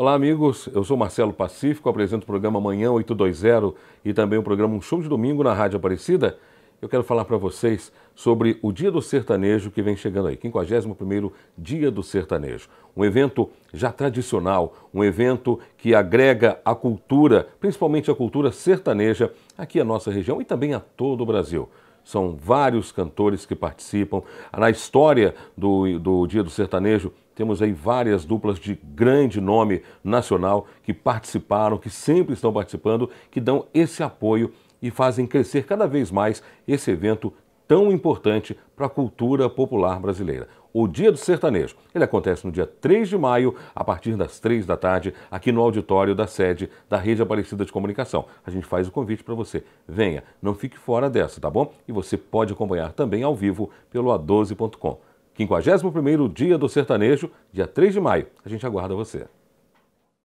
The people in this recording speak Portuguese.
Olá, amigos. Eu sou Marcelo Pacífico, apresento o programa Manhã 820 e também o programa Um Show de Domingo na Rádio Aparecida. Eu quero falar para vocês sobre o Dia do Sertanejo que vem chegando aí, 51º Dia do Sertanejo. Um evento já tradicional, um evento que agrega a cultura, principalmente a cultura sertaneja, aqui à nossa região e também a todo o Brasil. São vários cantores que participam. Na história do, do Dia do Sertanejo, temos aí várias duplas de grande nome nacional que participaram, que sempre estão participando, que dão esse apoio e fazem crescer cada vez mais esse evento tão importante para a cultura popular brasileira. O Dia do Sertanejo. Ele acontece no dia 3 de maio, a partir das 3 da tarde, aqui no auditório da sede da Rede Aparecida de Comunicação. A gente faz o convite para você. Venha, não fique fora dessa, tá bom? E você pode acompanhar também ao vivo pelo a12.com. 51º Dia do Sertanejo, dia 3 de maio. A gente aguarda você.